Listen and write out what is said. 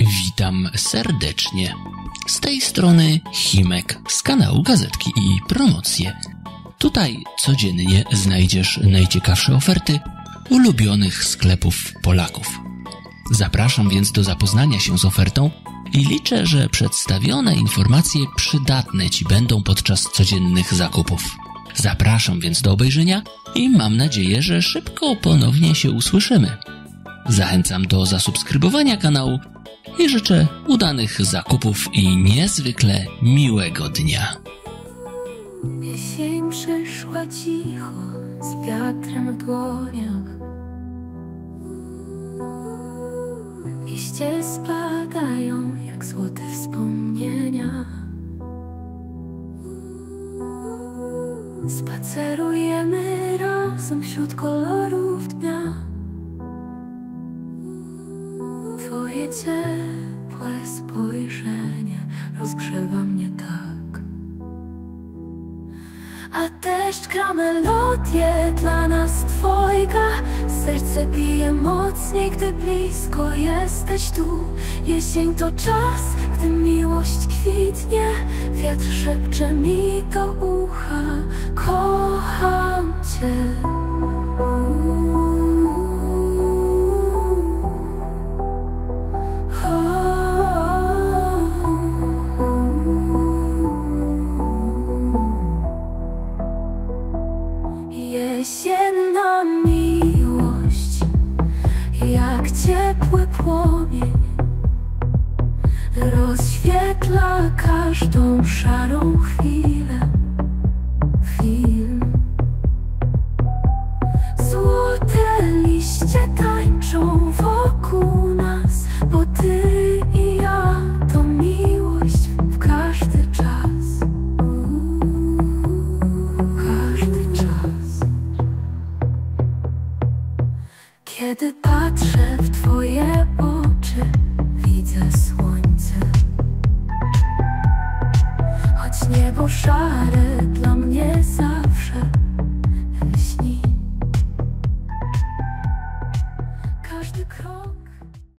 Witam serdecznie. Z tej strony Himek z kanału Gazetki i Promocje. Tutaj codziennie znajdziesz najciekawsze oferty ulubionych sklepów Polaków. Zapraszam więc do zapoznania się z ofertą i liczę, że przedstawione informacje przydatne Ci będą podczas codziennych zakupów. Zapraszam więc do obejrzenia i mam nadzieję, że szybko ponownie się usłyszymy. Zachęcam do zasubskrybowania kanału i życzę udanych zakupów i niezwykle miłego dnia. Jesień przyszła cicho z wiatrem w dłoniach. Liście spadają jak złote wspomnienia. Spacerujemy razem wśród kolorów Twoje ciepłe spojrzenie rozgrzewa mnie tak. A deszcz gra melodię dla nas dwojga. Serce bije mocniej, gdy blisko jesteś tu. Jesień to czas, gdy miłość kwitnie. Wiatr szepcze mi do ucha. Kocham cię Jesienna miłość Jak ciepły płomień. Rozświetla każdą szarą chwilę Film. Złote liście tańczą wokół Kiedy patrzę w Twoje oczy, widzę słońce. Choć niebo szare dla mnie zawsze